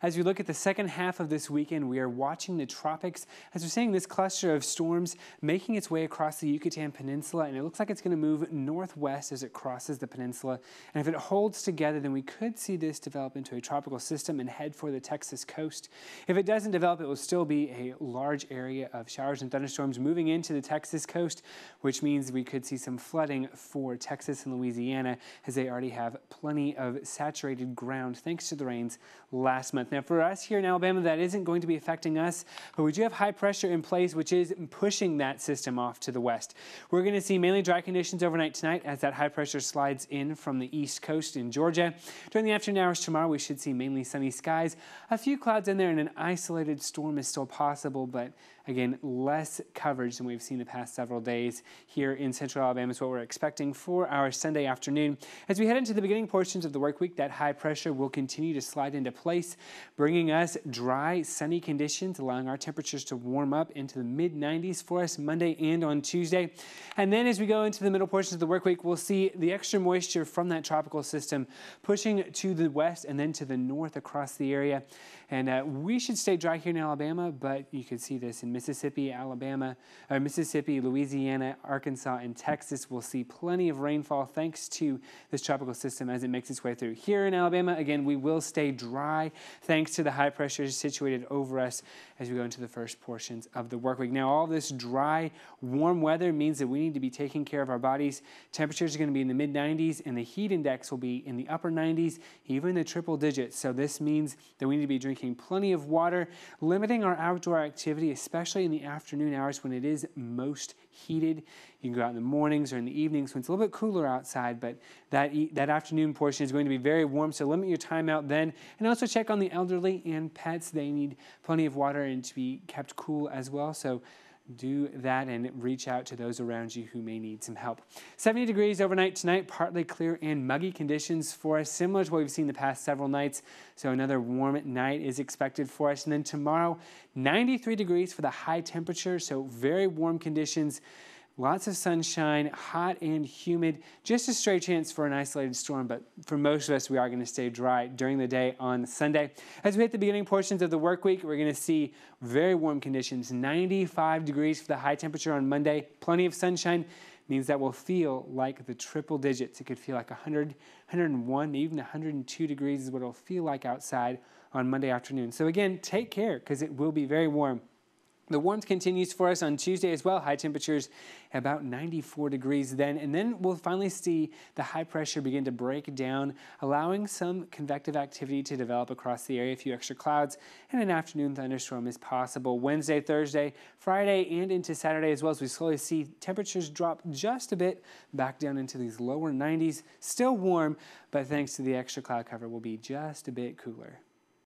As we look at the second half of this weekend, we are watching the tropics as we're seeing this cluster of storms making its way across the Yucatan Peninsula, and it looks like it's going to move northwest as it crosses the peninsula. And if it holds together, then we could see this develop into a tropical system and head for the Texas coast. If it doesn't develop, it will still be a large area of showers and thunderstorms moving into the Texas coast, which means we could see some flooding for Texas and Louisiana as they already have plenty of saturated ground thanks to the rains last month. Now, for us here in Alabama, that isn't going to be affecting us, but we do have high pressure in place, which is pushing that system off to the west. We're going to see mainly dry conditions overnight tonight as that high pressure slides in from the east coast in Georgia. During the afternoon hours tomorrow, we should see mainly sunny skies. A few clouds in there and an isolated storm is still possible, but again, less coverage than we've seen the past several days here in central Alabama is what we're expecting for our Sunday afternoon. As we head into the beginning portions of the work week, that high pressure will continue to slide into place, bringing us dry, sunny conditions, allowing our temperatures to warm up into the mid 90s for us Monday and on Tuesday. And then as we go into the middle portions of the work week, we'll see the extra moisture from that tropical system pushing to the west and then to the north across the area. And uh, we should stay dry here in Alabama, but you can see this in Mississippi, Alabama, Mississippi, Louisiana, Arkansas, and Texas. We'll see plenty of rainfall thanks to this tropical system as it makes its way through. Here in Alabama, again, we will stay dry thanks to the high pressures situated over us as we go into the first portions of the work week. Now, all this dry, warm weather means that we need to be taking care of our bodies. Temperatures are going to be in the mid 90s, and the heat index will be in the upper 90s, even the triple digits. So, this means that we need to be drinking plenty of water, limiting our outdoor activity, especially in the afternoon hours when it is most heated. You can go out in the mornings or in the evenings when it's a little bit cooler outside, but that, that afternoon portion is going to be very warm, so limit your time out then. And also check on the elderly and pets. They need plenty of water and to be kept cool as well. So do that and reach out to those around you who may need some help. 70 degrees overnight tonight, partly clear and muggy conditions for us, similar to what we've seen the past several nights. So another warm night is expected for us. And then tomorrow, 93 degrees for the high temperature, so very warm conditions. Lots of sunshine, hot and humid. Just a stray chance for an isolated storm, but for most of us, we are going to stay dry during the day on Sunday. As we hit the beginning portions of the work week, we're going to see very warm conditions 95 degrees for the high temperature on Monday, plenty of sunshine means that will feel like the triple digits. It could feel like 100, 101, even 102 degrees is what it'll feel like outside on Monday afternoon. So again, take care because it will be very warm. The warmth continues for us on Tuesday as well. High temperatures about 94 degrees then. And then we'll finally see the high pressure begin to break down, allowing some convective activity to develop across the area. A few extra clouds and an afternoon thunderstorm is possible. Wednesday, Thursday, Friday, and into Saturday as well as we slowly see temperatures drop just a bit back down into these lower 90s. Still warm, but thanks to the extra cloud cover, will be just a bit cooler.